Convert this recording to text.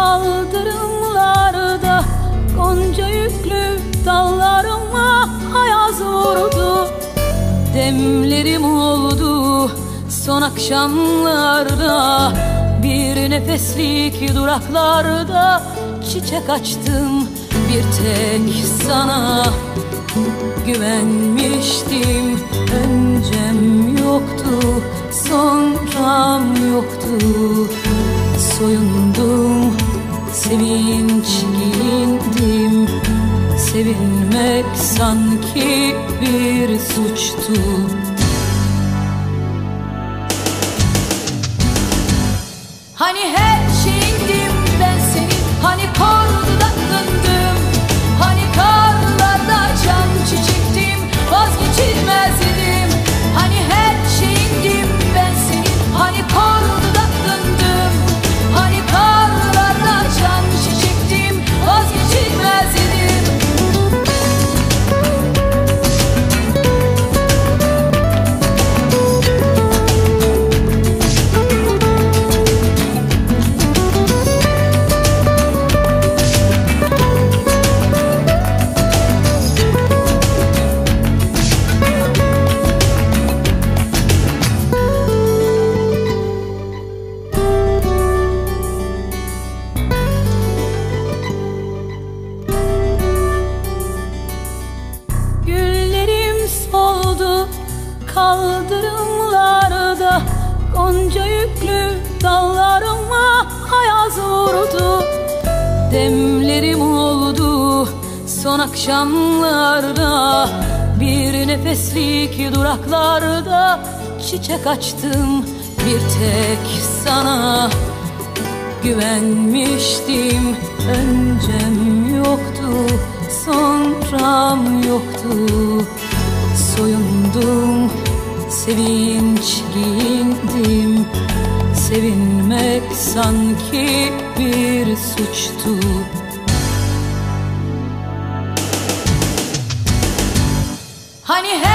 Kaldırımlarda Gonca yüklü dallarıma Ayaz vurdu Demlerim oldu Son akşamlarda. Bir nefeslik duraklarda Çiçek açtım bir tek sana. Güvenmiştim öncem yoktu Sonram yoktu. Soyundum sevinç giyindim Sevinmek sanki bir suçtu. Hani her dallarıma ayaz vurdu. Demlerim oldu son akşamlarda. Bir nefeslik duraklarda Çiçek açtım bir tek sana. Güvenmiştim öncem yoktu Sonram yoktu. Soyundum sevinç giyindim Sevinmek sanki bir suçtu. Hani her